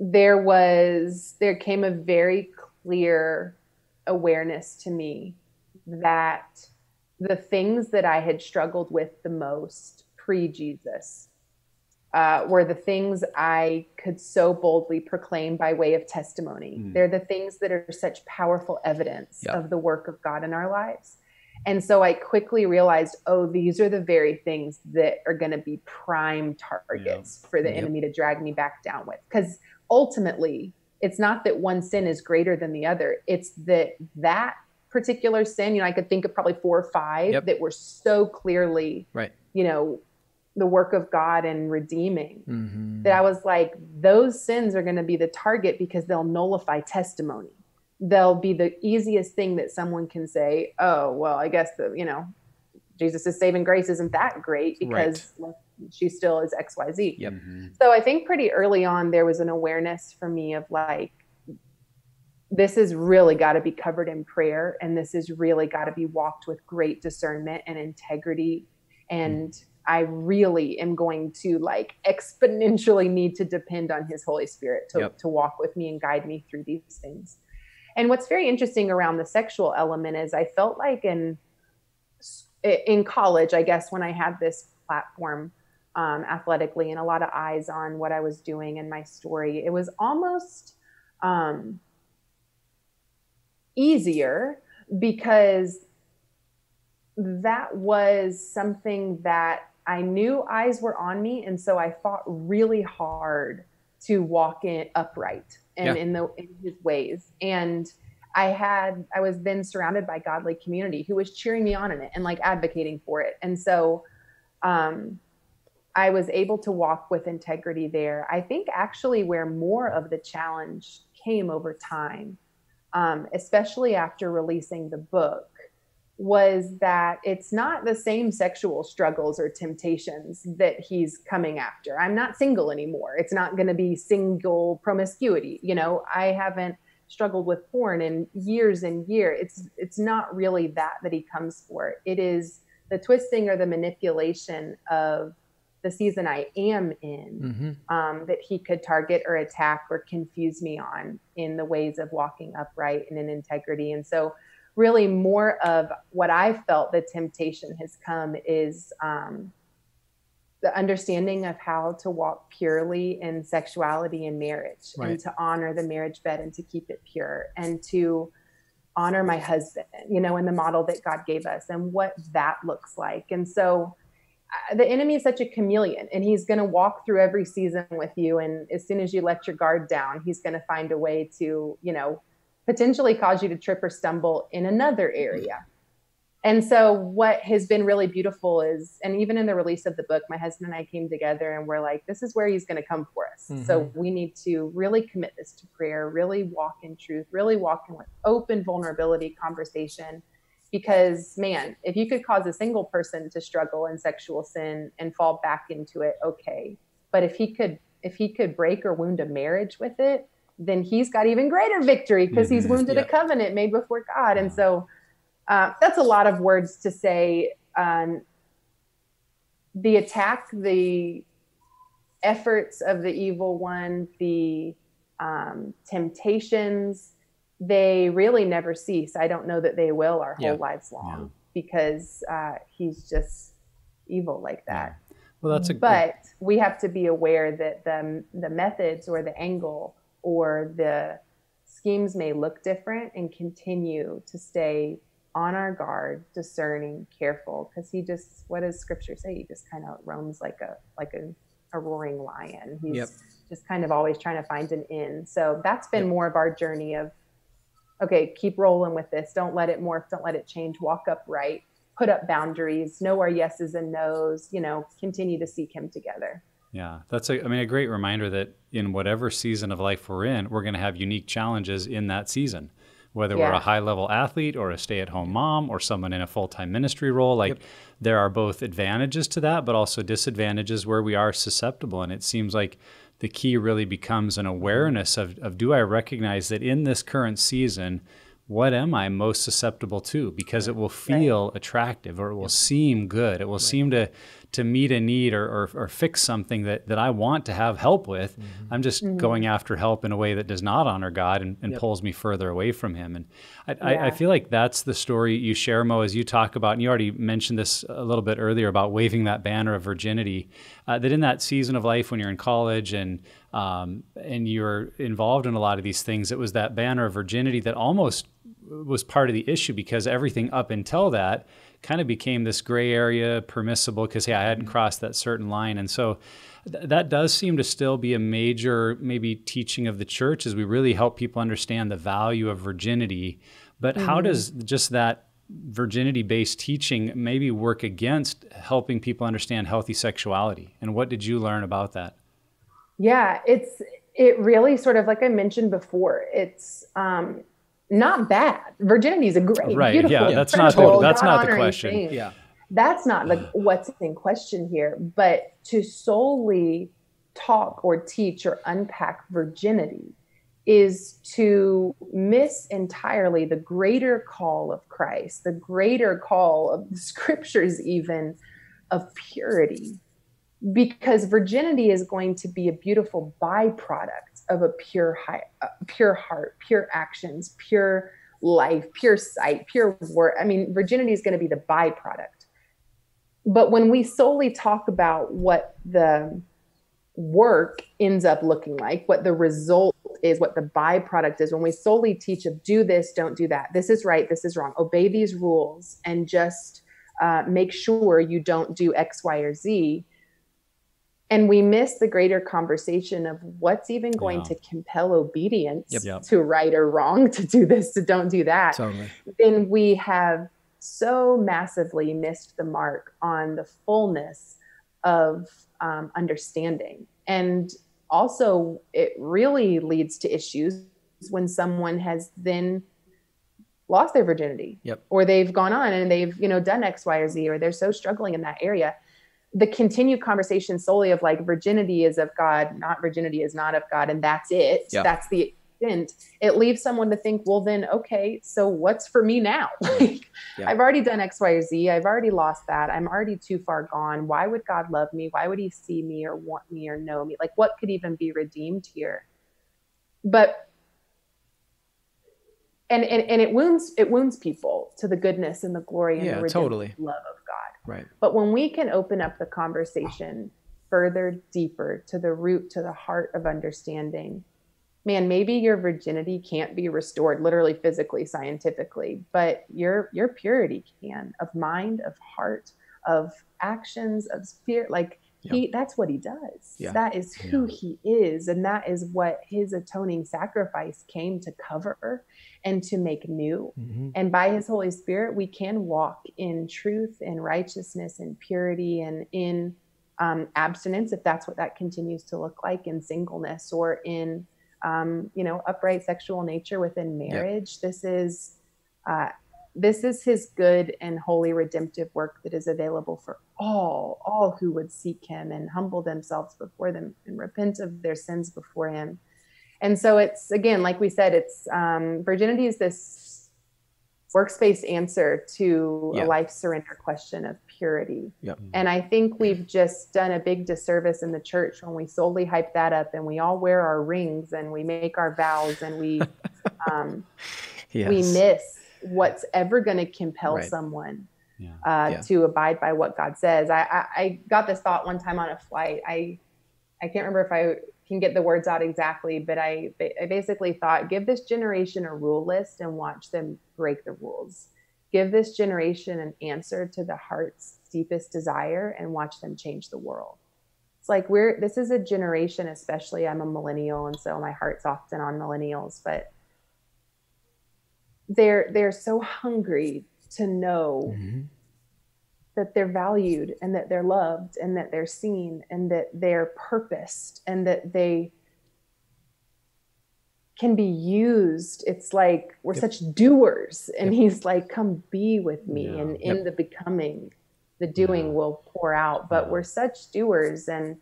there was there came a very clear awareness to me that the things that i had struggled with the most pre-jesus uh, were the things I could so boldly proclaim by way of testimony. Mm. They're the things that are such powerful evidence Yeah. of the work of God in our lives. And so I quickly realized, oh, these are the very things that are going to be prime targets for the Yep. enemy to drag me back down with. Because ultimately, it's not that one sin is greater than the other, it's that that particular sin, you know, I could think of probably four or five Yep. that were so clearly, Right. you know, the work of God and redeeming Mm-hmm. that I was like, those sins are going to be the target because they'll nullify testimony. They'll be the easiest thing that someone can say, oh, well, I guess the, you know, Jesus' saving grace isn't that great because well, she still is XYZ. Yep. Mhm. So I think pretty early on, there was an awareness for me of like, this has really got to be covered in prayer and this has really got to be walked with great discernment and integrity. And i really am going to like exponentially need to depend on his holy spirit to, Yep. to walk with me and guide me through these things. And what's very interesting around the sexual element is i felt like in in college i guess when i had this platform um, athletically and a lot of eyes on what i was doing and my story it was almost um, easier because that was something that I knew eyes were on me, and so I fought really hard to walk in upright and Yeah. in the in His ways. And I had I was then surrounded by godly community who was cheering me on in it and like advocating for it. And so, um, I was able to walk with integrity there. I think actually where more of the challenge came over time, um, especially after releasing the book, was that it's not the same sexual struggles or temptations that he's coming after. I'm not single anymore. It's not going to be single promiscuity. You know, I haven't struggled with porn in years and years. It's it's not really that that he comes for. It is the twisting or the manipulation of the season I am in Mm-hmm. um, that he could target or attack or confuse me on in the ways of walking upright and in integrity. And so, really, more of what I felt the temptation has come is um, the understanding of how to walk purely in sexuality and marriage Right. and to honor the marriage bed and to keep it pure and to honor my husband, you know, in the model that God gave us and what that looks like. And so, the enemy is such a chameleon and he's going to walk through every season with you and as soon as you let your guard down he's going to find a way to you know potentially cause you to trip or stumble in another mm-hmm. area. And so what has been really beautiful is and even in the release of the book my husband and i came together and we're like this is where he's going to come for us. So mm-hmm. we need to really commit this to prayer really walk in truth really walk in with open vulnerability conversation because man if you could cause a single person to struggle in sexual sin and fall back into it okay but if he could if he could break or wound a marriage with it then he's got even greater victory because he's Mhm. wounded Yeah. a covenant made before god and so uh, that's a lot of words to say um, the attack the efforts of the evil one the um, temptations they really never cease. I don't know that they will our whole Yeah. lives long because uh, he's just evil like that. Well, that's a But we have to be aware that the the methods or the angle or the schemes may look different and continue to stay on our guard, discerning, careful, because he just what does scripture say? He just kind of roams like a like a, a roaring lion. He's Yep. just kind of always trying to find an in. So that's been Yep. more of our journey of okay, keep rolling with this. Don't let it morph. Don't let it change. Walk upright. Put up boundaries. Know our yeses and nos. You know, continue to seek Him together. Yeah, that's a, I mean, a great reminder that in whatever season of life we're in, we're going to have unique challenges in that season. Whether yeah. we're a high level athlete or a stay at home mom or someone in a full time ministry role, like yep. there are both advantages to that, but also disadvantages where we are susceptible. And it seems like the key really becomes an awareness of, of do I recognize that in this current season, what am I most susceptible to? Because it will feel right. attractive or it will yep. seem good. It will right. seem to to meet a need or, or, or, fix something that, that I want to have help with. Mm-hmm. I'm just mm-hmm. going after help in a way that does not honor God and, and yep. pulls me further away from Him. And I, yeah. I, I, feel like that's the story you share, Mo, as you talk about, and you already mentioned this a little bit earlier about waving that banner of virginity. Uh, that in that season of life when you're in college and um, and you're involved in a lot of these things, it was that banner of virginity that almost was part of the issue because everything up until that kind of became this gray area permissible because hey i hadn't crossed that certain line. And so th- that does seem to still be a major maybe teaching of the church as we really help people understand the value of virginity. But mm-hmm. how does just that virginity based teaching maybe work against helping people understand healthy sexuality? And what did you learn about that? Yeah it's it really sort of like i mentioned before it's um not bad. Virginity is a great, right. beautiful, yeah, that's not the, that's not the question. Thing. Yeah, that's not the what's in question here. But to solely talk or teach or unpack virginity is to miss entirely the greater call of Christ, the greater call of the scriptures, even of purity, because virginity is going to be a beautiful byproduct of a pure high, uh, pure heart, pure actions, pure life, pure sight, pure work. I mean, virginity is going to be the byproduct. But when we solely talk about what the work ends up looking like, what the result is, what the byproduct is, when we solely teach of do this, don't do that, this is right, this is wrong, obey these rules, and just uh, make sure you don't do X, Y, or Z, and we miss the greater conversation of what's even going yeah. to compel obedience yep, yep. to right or wrong to do this to don't do that totally. then we have so massively missed the mark on the fullness of um, understanding and also it really leads to issues when someone has then lost their virginity yep. or they've gone on and they've you know done x y or z or they're so struggling in that area the continued conversation solely of like virginity is of God, not virginity is not of God, and that's it. Yeah. That's the extent. It leaves someone to think, well, then, okay, so what's for me now? Mm-hmm. like, yeah. I've already done X, Y, or Z. I've already lost that. I'm already too far gone. Why would God love me? Why would He see me or want me or know me? Like, what could even be redeemed here? But and, and and it wounds it wounds people to the goodness and the glory and yeah, the totally. love of Right. But when we can open up the conversation further deeper to the root, to the heart of understanding, man, maybe your virginity can't be restored literally, physically, scientifically, but your your purity can of mind, of heart, of actions, of spirit. Like he that's what he does. Yeah. That is who yeah. he is. And that is what his atoning sacrifice came to cover and to make new. Mm-hmm. And by his Holy Spirit, we can walk in truth and righteousness and purity and in um, abstinence, if that's what that continues to look like, in singleness or in, um, you know, upright sexual nature within marriage. Yep. This is. Uh, this is his good and holy redemptive work that is available for all all who would seek him and humble themselves before them and repent of their sins before him and so it's again like we said it's um, virginity is this workspace answer to yeah. a life surrender question of purity yep. and i think we've just done a big disservice in the church when we solely hype that up and we all wear our rings and we make our vows and we um, yes. we miss what's ever going to compel right. someone yeah. Uh, yeah. to abide by what God says. I, I, I, got this thought one time on a flight. I I can't remember if I can get the words out exactly, but I, I basically thought, give this generation a rule list and watch them break the rules. Give this generation an answer to the heart's deepest desire and watch them change the world. It's like we're this is a generation, especially I'm a millennial, and so my heart's often on millennials, but they're they're so hungry to know Mm-hmm. that they're valued and that they're loved and that they're seen and that they're purposed and that they can be used it's like we're Yep. such doers and Yep. he's like come be with me Yeah. and in the becoming the doing Yeah. will pour out but Yeah. we're such doers and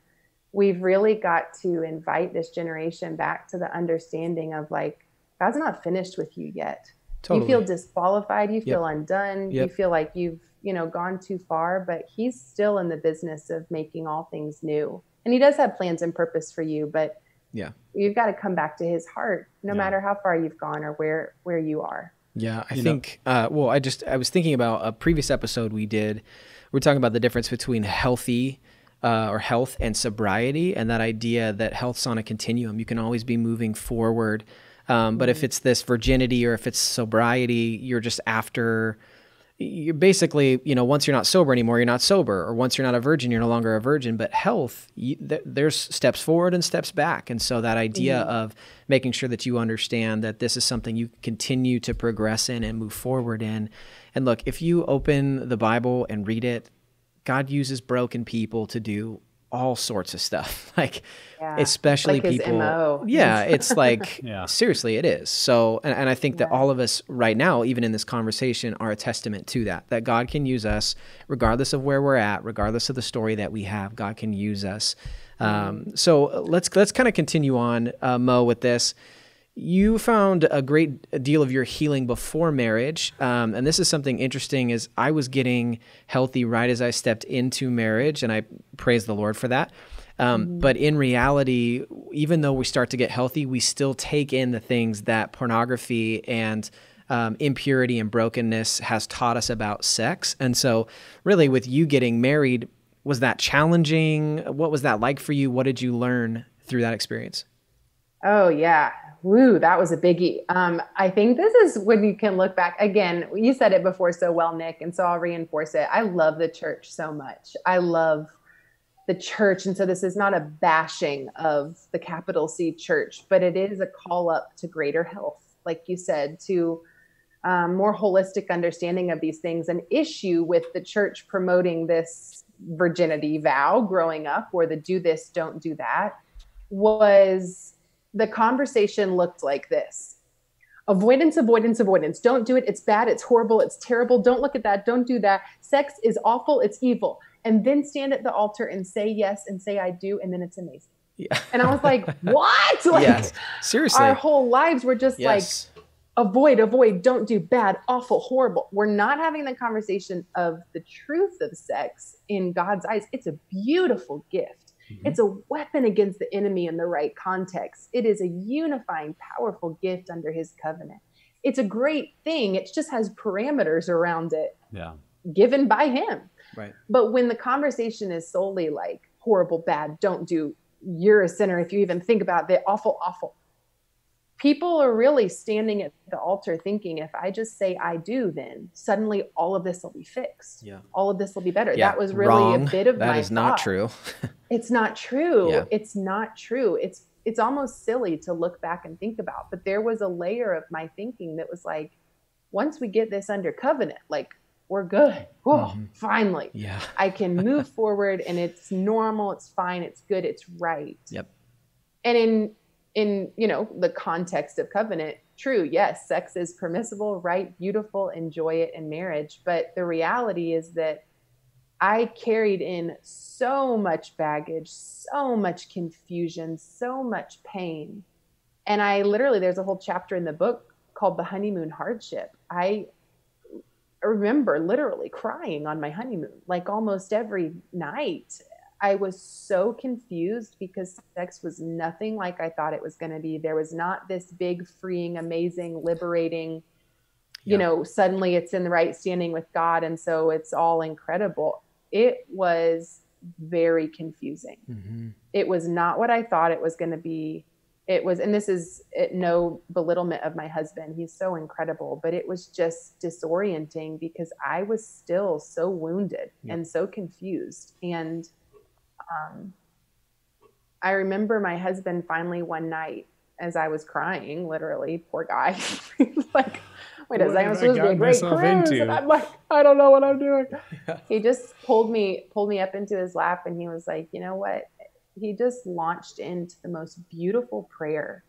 we've really got to invite this generation back to the understanding of like god's not finished with you yet Totally. you feel disqualified you feel undone you feel like you've you know gone too far but he's still in the business of making all things new and he does have plans and purpose for you but Yeah. you've got to come back to his heart no Yeah. matter how far you've gone or where where you are Yeah, I You think. uh, well, I just I was thinking about a previous episode we did. We are talking about the difference between healthy uh, or health and sobriety, and that idea that health's on a continuum. You can always be moving forward, um, but if it's this virginity or if it's sobriety, you're just after. You're basically, you know, once you're not sober anymore, you're not sober, or once you're not a virgin, you're no longer a virgin. But health, you, th- there's steps forward and steps back, and so that idea of making sure that you understand that this is something you continue to progress in and move forward in. And look, if you open the Bible and read it, God uses broken people to do all sorts of stuff. Like Yeah. especially Like people. MO. Yeah, it's like Yeah. seriously it is. So and, and I think that Yeah. all of us right now, even in this conversation, are a testament to that. That God can use us regardless of where we're at, regardless of the story that we have, God can use us. Um, so let's let's kind of continue on, uh, Mo, with this. You found a great deal of your healing before marriage, um, and this is something interesting. Is I was getting healthy right as I stepped into marriage, and I praise the Lord for that. Um, But in reality, even though we start to get healthy, we still take in the things that pornography and um, impurity and brokenness has taught us about sex. And so, really, with you getting married, was that challenging? What was that like for you? What did you learn through that experience? Oh yeah. Woo, that was a biggie. Um, I think this is when you can look back again. You said it before so well, Nick, and so I'll reinforce it. I love the church so much. I love the church, and so this is not a bashing of the capital C church, but it is a call up to greater health, like you said, to um, more holistic understanding of these things. An issue with the church promoting this virginity vow growing up, or the do this, don't do that, was the conversation looked like this avoidance, avoidance, avoidance. Don't do it. It's bad. It's horrible. It's terrible. Don't look at that. Don't do that. Sex is awful. It's evil. And then stand at the altar and say yes and say I do. And then it's amazing. Yeah. And I was like, what? Like, yes. Seriously. our whole lives were just yes. like, avoid, avoid, don't do bad, awful, horrible. We're not having the conversation of the truth of sex in God's eyes. It's a beautiful gift. Mhm. It's a weapon against the enemy in the right context. It is a unifying, powerful gift under his covenant. It's a great thing. It just has parameters around it Yeah. given by him. right. But when the conversation is solely like horrible, bad, don't do, you're a sinner if you even think about the awful, awful. People are really standing at the altar thinking, if I just say I do, then suddenly all of this will be fixed. Yeah. All of this will be better. Yeah, that was really wrong. a bit of That my is not true. It's not true. Yeah. It's not true. It's it's almost silly to look back and think about. But there was a layer of my thinking that was like, once we get this under covenant, like we're good. Oh, Mhm. finally. Yeah. I can move forward and it's normal, it's fine, it's good, it's right. Yep. And in in, you know, the context of covenant, true, yes, sex is permissible, right, beautiful, enjoy it in marriage, but the reality is that I carried in so much baggage, so much confusion, so much pain. And I literally, there's a whole chapter in the book called The Honeymoon Hardship. I remember literally crying on my honeymoon, like almost every night. I was so confused because sex was nothing like I thought it was going to be. There was not this big, freeing, amazing, liberating, Yeah. you know, suddenly it's in the right standing with God. And so it's all incredible. It was very confusing. hmm It was not what I thought it was going to be. It was, and this is it, no belittlement of my husband. He's so incredible, but it was just disorienting because I was still so wounded Yep. and so confused. And um, I remember my husband finally one night as I was crying, literally, poor guy. like, wait a second, I'm supposed to be a great cruise. Into? And I'm like, I don't know what I'm doing. Yeah. He just pulled me, pulled me up into his lap and he was like, you know what? He just launched into the most beautiful prayer.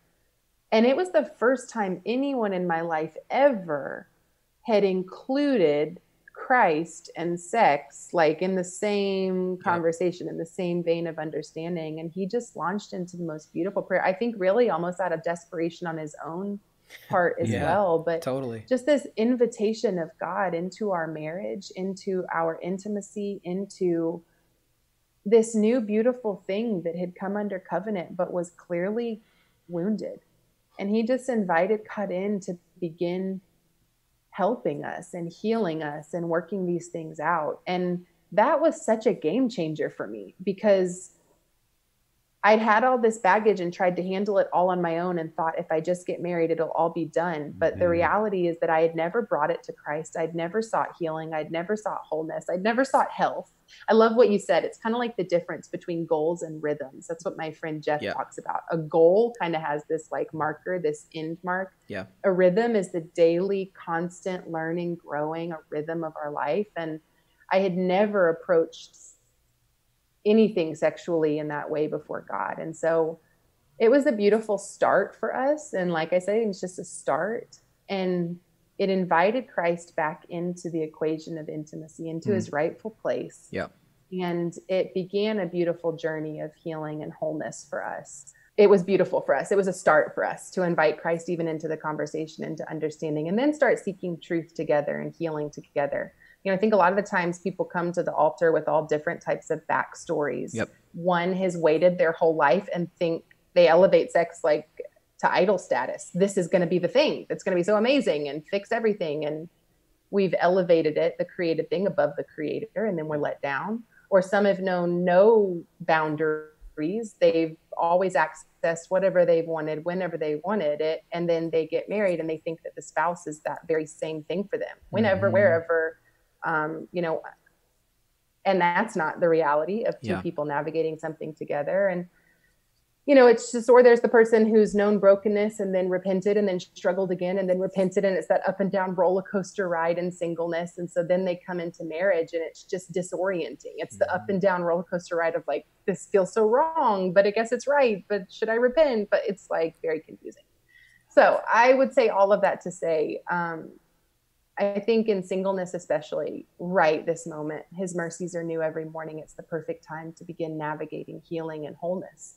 And it was the first time anyone in my life ever had included Christ and sex like in the same conversation, in the same vein of understanding. And he just launched into the most beautiful prayer. I think really almost out of desperation on his own part as yeah, well. But totally just this invitation of God into our marriage, into our intimacy, into this new beautiful thing that had come under covenant but was clearly wounded. And he just invited God in to begin helping us and healing us and working these things out. And that was such a game changer for me because I'd had all this baggage and tried to handle it all on my own and thought if I just get married, it'll all be done. But mm-hmm. the reality is that I had never brought it to Christ. I'd never sought healing. I'd never sought wholeness. I'd never sought health. I love what you said. It's kind of like the difference between goals and rhythms. That's what my friend Jeff yeah. talks about. A goal kind of has this like marker, this end mark. Yeah. A rhythm is the daily, constant learning, growing, a rhythm of our life. And I had never approached anything sexually in that way before God. And so it was a beautiful start for us. And like I said, it was just a start. And it invited Christ back into the equation of intimacy, into mm. his rightful place. Yeah. And it began a beautiful journey of healing and wholeness for us. It was beautiful for us. It was a start for us to invite Christ even into the conversation, into understanding, and then start seeking truth together and healing together. You know, I think a lot of the times people come to the altar with all different types of backstories. Yep. One has waited their whole life and think they elevate sex like to idol status. This is going to be the thing that's going to be so amazing and fix everything. And we've elevated it, the created thing, above the creator, and then we're let down. Or some have known no boundaries. They've always accessed whatever they've wanted, whenever they wanted it. And then they get married and they think that the spouse is that very same thing for them, whenever, mm-hmm. wherever, um, you know. And that's not the reality of two yeah. people navigating something together. And you know, it's just, or there's the person who's known brokenness and then repented and then struggled again and then repented. And it's that up and down roller coaster ride in singleness. And so then they come into marriage and it's just disorienting. It's the up mm-hmm. and down roller coaster ride of like, this feels so wrong, but I guess it's right. But should I repent? But it's like very confusing. So I would say all of that to say, um, I think in singleness, especially right this moment, his mercies are new every morning. It's the perfect time to begin navigating healing and wholeness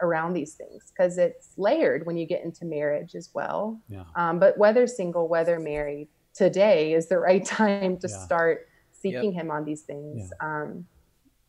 around these things because it's layered when you get into marriage as well. Yeah. Um, but whether single, whether married, today is the right time to yeah. start seeking yep. Him on these things. Yeah. Um,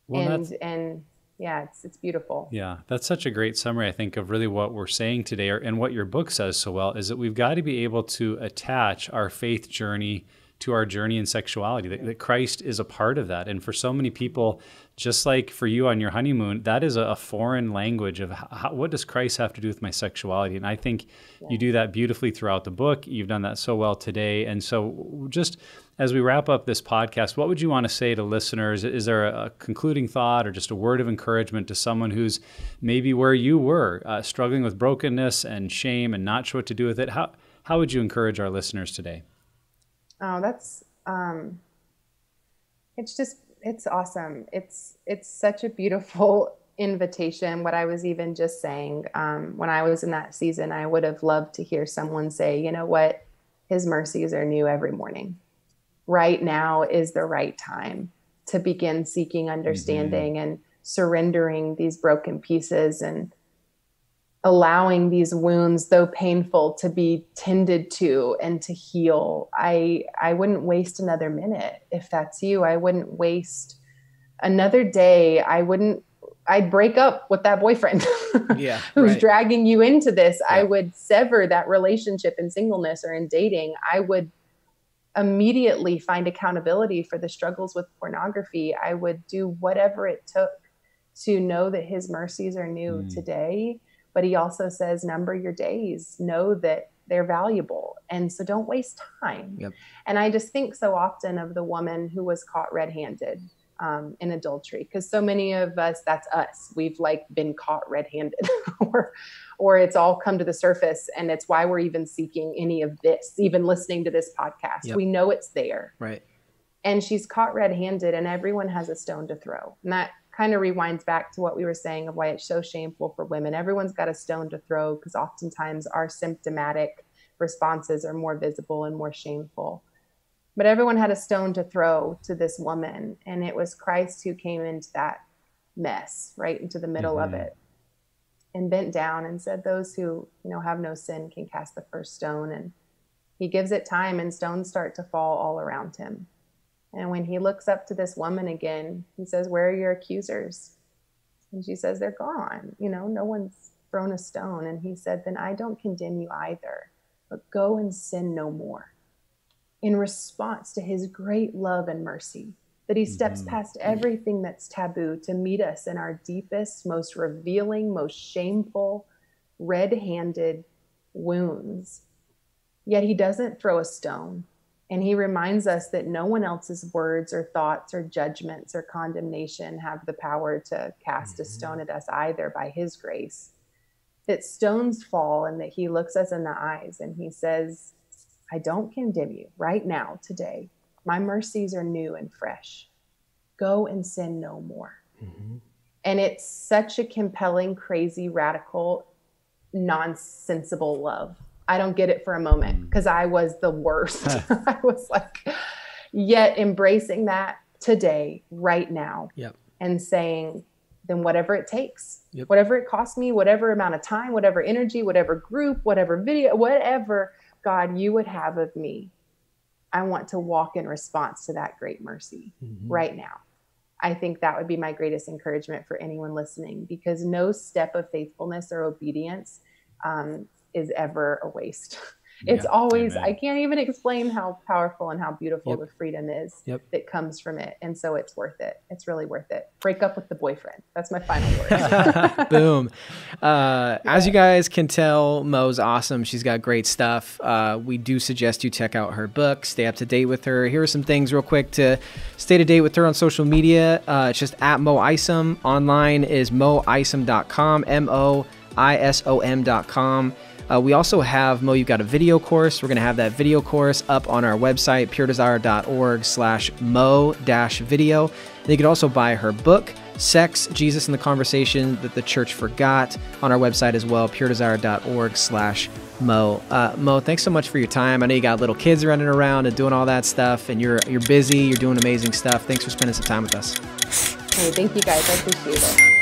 well, and and yeah, it's it's beautiful. Yeah, that's such a great summary. I think of really what we're saying today, or, and what your book says so well is that we've got to be able to attach our faith journey to our journey in sexuality, that, that, Christ is a part of that. And for so many people, just like for you on your honeymoon, that is a, foreign language of how, what does Christ have to do with my sexuality? And I think yeah. you do that beautifully throughout the book. You've done that so well today. And so, just as we wrap up this podcast, what would you want to say to listeners? Is there a, a concluding thought or just a word of encouragement to someone who's maybe where you were, uh, struggling with brokenness and shame and not sure what to do with it? How, how would you encourage our listeners today? Oh, that's um, it's just it's awesome. It's it's such a beautiful invitation. What I was even just saying um, when I was in that season, I would have loved to hear someone say, you know what, His mercies are new every morning. Right now is the right time to begin seeking understanding mm-hmm. and surrendering these broken pieces and allowing these wounds though painful to be tended to and to heal. I i wouldn't waste another minute. If that's you i wouldn't waste another day. I wouldn't i'd break up with that boyfriend yeah who's right. dragging you into this. Yeah. i would sever that relationship in singleness or in dating. I would immediately find accountability for the struggles with pornography. I would do whatever it took to know that his mercies are new mm. today but he also says, number your days, know that they're valuable. And so don't waste time. Yep. And I just think so often of the woman who was caught red handed. um, in adultery because so many of us that's us we've like been caught red-handed or or it's all come to the surface and it's why we're even seeking any of this even listening to this podcast yep. we know it's there right and she's caught red-handed and everyone has a stone to throw and that kind of rewinds back to what we were saying of why it's so shameful for women. Everyone's got a stone to throw because oftentimes our symptomatic responses are more visible and more shameful. But everyone had a stone to throw to this woman and it was christ who came into that mess right into the middle mm-hmm. of it and bent down and said those who you know have no sin can cast the first stone and he gives it time and stones start to fall all around him and when he looks up to this woman again he says where are your accusers and she says they're gone you know no one's thrown a stone and he said then i don't condemn you either but go and sin no more in response to his great love and mercy, that he steps mm-hmm. past everything that's taboo to meet us in our deepest, most revealing, most shameful, red handed wounds. Yet he doesn't throw a stone. And he reminds us that no one else's words or thoughts or judgments or condemnation have the power to cast mm-hmm. a stone at us either by his grace. That stones fall and that he looks us in the eyes and he says, I don't condemn you right now, today. My mercies are new and fresh. Go and sin no more. Mm-hmm. And it's such a compelling, crazy, radical, nonsensible love. I don't get it for a moment because mm. I was the worst. I was like, yet embracing that today, right now, yep. and saying, then whatever it takes, yep. whatever it costs me, whatever amount of time, whatever energy, whatever group, whatever video, whatever God, you would have of me. I want to walk in response to that great mercy mm-hmm. right now. I think that would be my greatest encouragement for anyone listening because no step of faithfulness or obedience um, is ever a waste. It's yeah, always, amen. I can't even explain how powerful and how beautiful yep. the freedom is yep. that comes from it. And so it's worth it. It's really worth it. Break up with the boyfriend. That's my final word. Boom. Uh, yeah. As you guys can tell, Mo's awesome. She's got great stuff. Uh, we do suggest you check out her book, stay up to date with her. Here are some things, real quick, to stay to date with her on social media. Uh, it's just at Mo Isom. Online is moisom.com, M O I S O M.com. Uh, we also have Mo. You've got a video course. We're going to have that video course up on our website, puredesire.org/slash mo-video. And you can also buy her book, Sex, Jesus, and the Conversation That the Church Forgot, on our website as well, puredesire.org/slash Mo. Uh, Mo, thanks so much for your time. I know you got little kids running around and doing all that stuff, and you're you're busy. You're doing amazing stuff. Thanks for spending some time with us. Hey, thank you guys. I appreciate it.